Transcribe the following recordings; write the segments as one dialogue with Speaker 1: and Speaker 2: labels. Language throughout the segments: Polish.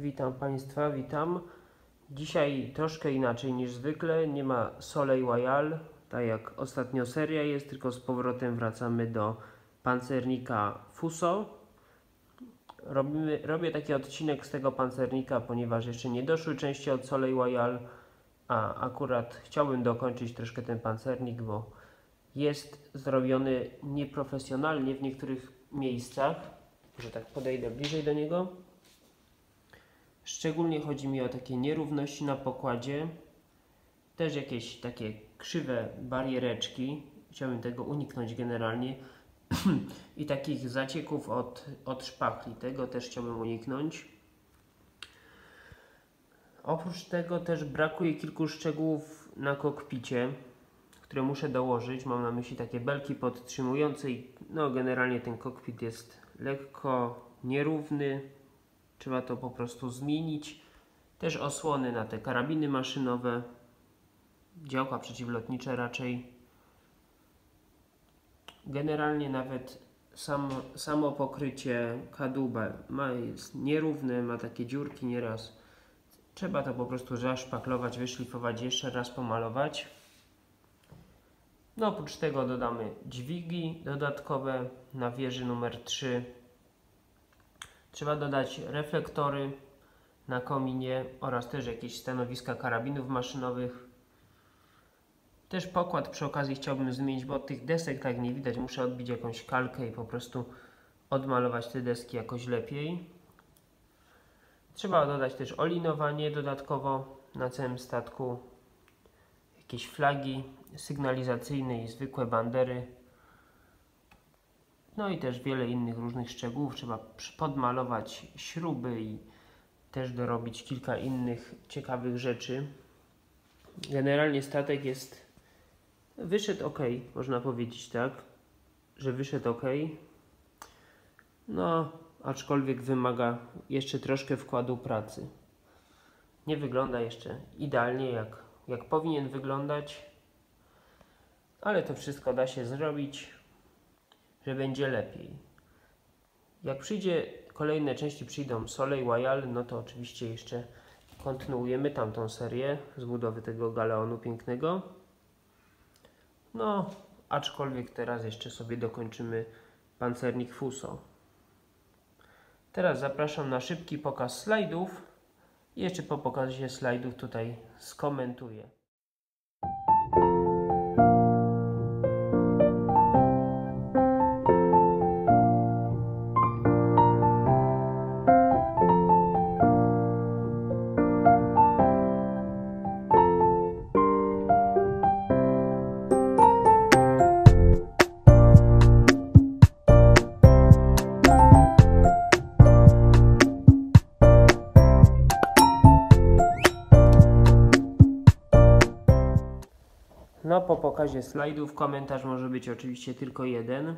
Speaker 1: Witam Państwa, witam. Dzisiaj troszkę inaczej niż zwykle. Nie ma Soleil Royal, tak jak ostatnio seria jest, tylko z powrotem wracamy do pancernika Fuso. Robimy, robię taki odcinek z tego pancernika, ponieważ jeszcze nie doszły części od Soleil Royal, a akurat chciałbym dokończyć troszkę ten pancernik, bo jest zrobiony nieprofesjonalnie w niektórych miejscach. Że tak podejdę bliżej do niego. Szczególnie chodzi mi o takie nierówności na pokładzie, też jakieś takie krzywe bariereczki. Chciałbym tego uniknąć generalnie. I takich zacieków od, od szpachli. Tego też chciałbym uniknąć. Oprócz tego też brakuje kilku szczegółów na kokpicie, które muszę dołożyć. Mam na myśli takie belki podtrzymujące i no generalnie ten kokpit jest lekko nierówny. Trzeba to po prostu zmienić. Też osłony na te karabiny maszynowe, działka przeciwlotnicze raczej. Generalnie nawet sam, samo pokrycie kadłuba ma, jest nierówne, ma takie dziurki nieraz. Trzeba to po prostu zaszpaklować, wyszlifować, jeszcze raz pomalować. No oprócz tego dodamy dźwigi dodatkowe na wieży numer 3 Trzeba dodać reflektory na kominie oraz też jakieś stanowiska karabinów maszynowych. Też pokład przy okazji chciałbym zmienić, bo od tych desek tak nie widać. Muszę odbić jakąś kalkę i po prostu odmalować te deski jakoś lepiej. Trzeba dodać też olinowanie dodatkowo na całym statku. Jakieś flagi sygnalizacyjne i zwykłe bandery no i też wiele innych różnych szczegółów. Trzeba podmalować śruby i też dorobić kilka innych ciekawych rzeczy. Generalnie statek jest wyszedł ok, można powiedzieć tak, że wyszedł ok. No, aczkolwiek wymaga jeszcze troszkę wkładu pracy. Nie wygląda jeszcze idealnie jak, jak powinien wyglądać, ale to wszystko da się zrobić że będzie lepiej. Jak przyjdzie, kolejne części przyjdą Soleil Royal, no to oczywiście jeszcze kontynuujemy tamtą serię z budowy tego galeonu pięknego. No, aczkolwiek teraz jeszcze sobie dokończymy pancernik Fuso. Teraz zapraszam na szybki pokaz slajdów. Jeszcze po pokazie slajdów tutaj skomentuję. Po pokazie slajdów komentarz może być oczywiście tylko jeden.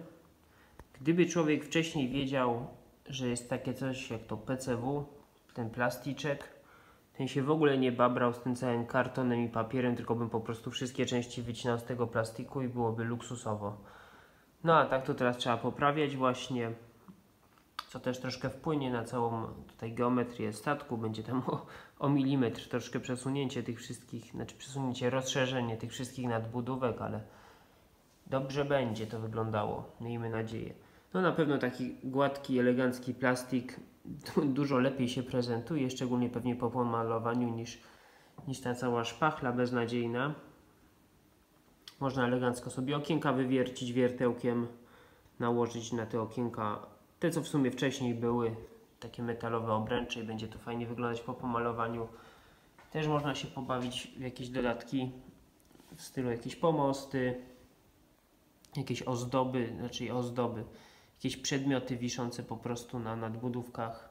Speaker 1: Gdyby człowiek wcześniej wiedział, że jest takie coś jak to PCW, ten plasticzek, ten się w ogóle nie babrał z tym całym kartonem i papierem, tylko bym po prostu wszystkie części wycinał z tego plastiku i byłoby luksusowo. No a tak to teraz trzeba poprawiać właśnie co też troszkę wpłynie na całą tutaj geometrię statku. Będzie tam o, o milimetr troszkę przesunięcie tych wszystkich, znaczy przesunięcie, rozszerzenie tych wszystkich nadbudówek, ale dobrze będzie to wyglądało, miejmy nadzieję. No na pewno taki gładki, elegancki plastik dużo lepiej się prezentuje, szczególnie pewnie po pomalowaniu niż, niż ta cała szpachla beznadziejna. Można elegancko sobie okienka wywiercić wiertełkiem, nałożyć na te okienka te, co w sumie wcześniej były, takie metalowe obręcze i będzie to fajnie wyglądać po pomalowaniu. Też można się pobawić w jakieś dodatki w stylu jakieś pomosty, jakieś ozdoby, znaczy ozdoby, jakieś przedmioty wiszące po prostu na nadbudówkach.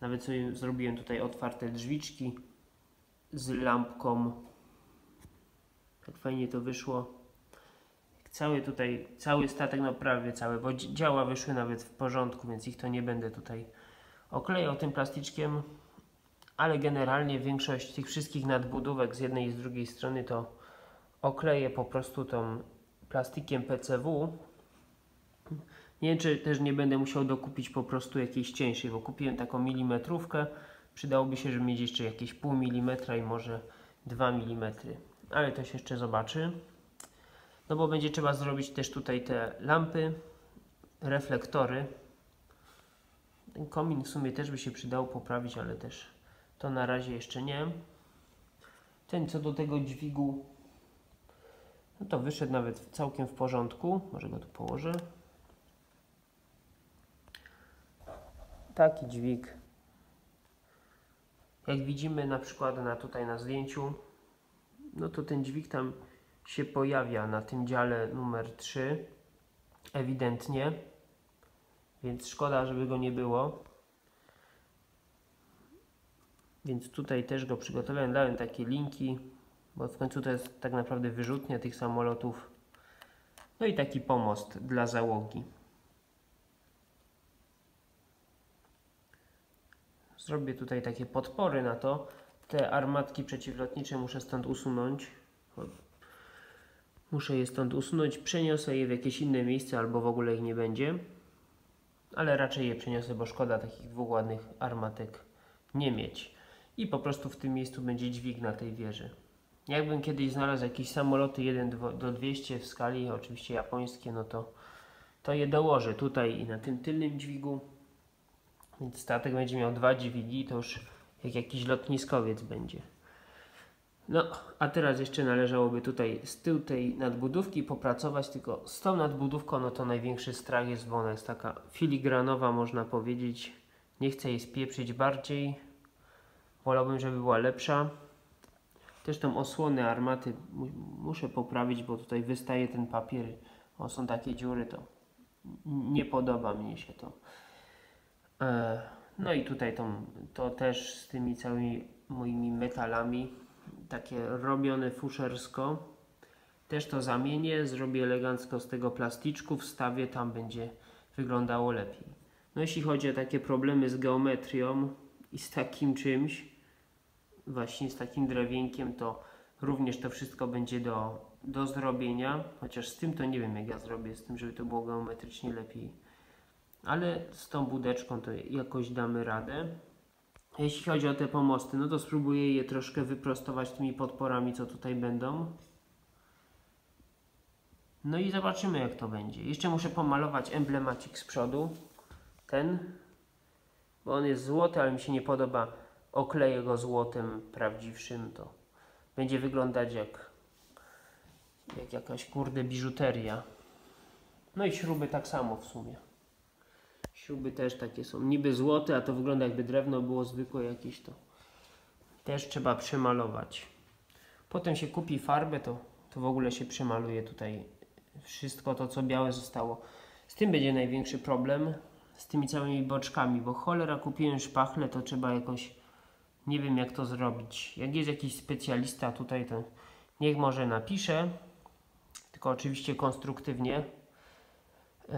Speaker 1: Nawet sobie zrobiłem tutaj otwarte drzwiczki z lampką. Tak fajnie to wyszło cały tutaj, cały statek, no prawie cały, bo działa wyszły nawet w porządku, więc ich to nie będę tutaj oklejał tym plasticzkiem, ale generalnie większość tych wszystkich nadbudówek z jednej i z drugiej strony to okleję po prostu tą plastikiem PCW. Nie wiem, czy też nie będę musiał dokupić po prostu jakiejś cieńszej, bo kupiłem taką milimetrówkę. Przydałoby się, żeby mieć jeszcze jakieś pół milimetra i może 2 mm. Ale to się jeszcze zobaczy. No bo będzie trzeba zrobić też tutaj te lampy, reflektory. Ten komin w sumie też by się przydało poprawić, ale też to na razie jeszcze nie. Ten co do tego dźwigu, no to wyszedł nawet całkiem w porządku. Może go tu położę. Taki dźwig. Jak widzimy na przykład na tutaj na zdjęciu, no to ten dźwig tam się pojawia na tym dziale numer 3 ewidentnie. Więc szkoda, żeby go nie było. Więc tutaj też go przygotowałem, dałem takie linki bo w końcu to jest tak naprawdę wyrzutnia tych samolotów. No i taki pomost dla załogi. Zrobię tutaj takie podpory na to. Te armatki przeciwlotnicze muszę stąd usunąć muszę je stąd usunąć przeniosę je w jakieś inne miejsce albo w ogóle ich nie będzie. Ale raczej je przeniosę, bo szkoda takich dwóch ładnych armatek nie mieć. I po prostu w tym miejscu będzie dźwig na tej wieży. Jakbym kiedyś znalazł jakieś samoloty 1 do 200 w skali, oczywiście japońskie, no to to je dołożę tutaj i na tym tylnym dźwigu. Więc statek będzie miał dwa dźwigi, to już jak jakiś lotniskowiec będzie. No, a teraz jeszcze należałoby tutaj z tyłu tej nadbudówki popracować, tylko z tą nadbudówką, no to największy strach jest, bo ona jest taka filigranowa, można powiedzieć. Nie chcę jej spieprzyć bardziej. Wolałbym, żeby była lepsza. Też tą osłonę armaty muszę poprawić, bo tutaj wystaje ten papier. O, są takie dziury, to nie podoba mi się to. E, no i tutaj to, to też z tymi całymi moimi metalami, takie robione fuszersko. Też to zamienię, zrobię elegancko z tego plasticzku, wstawię, tam będzie wyglądało lepiej. No jeśli chodzi o takie problemy z geometrią i z takim czymś, właśnie z takim drewienkiem, to również to wszystko będzie do, do zrobienia, chociaż z tym to nie wiem jak ja zrobię, z tym, żeby to było geometrycznie lepiej ale z tą budeczką to jakoś damy radę. Jeśli chodzi o te pomosty, no to spróbuję je troszkę wyprostować tymi podporami, co tutaj będą. No i zobaczymy jak to będzie. Jeszcze muszę pomalować emblemacik z przodu. Ten. Bo on jest złoty, ale mi się nie podoba. Okleję go złotem prawdziwszym. To będzie wyglądać jak, jak jakaś kurde biżuteria. No i śruby tak samo w sumie. Śruby też takie są. Niby złote, a to wygląda jakby drewno było zwykłe jakieś to. Też trzeba przemalować. Potem się kupi farbę, to, to w ogóle się przemaluje tutaj wszystko to, co białe zostało. Z tym będzie największy problem. Z tymi całymi boczkami, bo cholera kupiłem szpachle, to trzeba jakoś... Nie wiem jak to zrobić. Jak jest jakiś specjalista tutaj, to niech może napisze. Tylko oczywiście konstruktywnie. Yy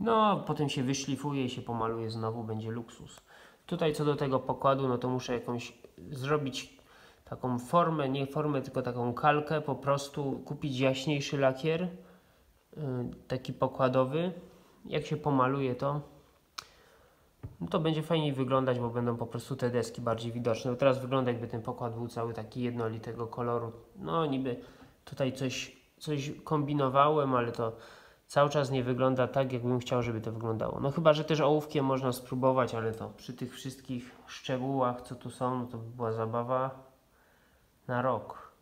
Speaker 1: no, potem się wyszlifuje i się pomaluje znowu, będzie luksus. Tutaj co do tego pokładu, no to muszę jakąś zrobić taką formę, nie formę, tylko taką kalkę, po prostu kupić jaśniejszy lakier, yy, taki pokładowy. Jak się pomaluje to, no to będzie fajniej wyglądać, bo będą po prostu te deski bardziej widoczne. Bo teraz wygląda jakby ten pokład był cały taki jednolitego koloru. No niby tutaj coś, coś kombinowałem, ale to cały czas nie wygląda tak, jakbym chciał, żeby to wyglądało. No chyba, że też ołówkiem można spróbować, ale to przy tych wszystkich szczegółach, co tu są, no to by była zabawa na rok.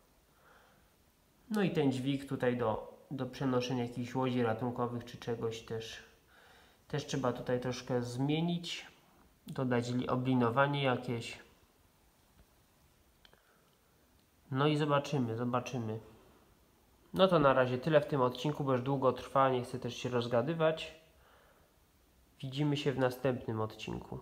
Speaker 1: No i ten dźwig tutaj do, do przenoszenia jakichś łodzi ratunkowych czy czegoś też, też trzeba tutaj troszkę zmienić, dodać oblinowanie jakieś. No i zobaczymy, zobaczymy. No to na razie tyle w tym odcinku, bo już długo trwa, nie chcę też się rozgadywać. Widzimy się w następnym odcinku.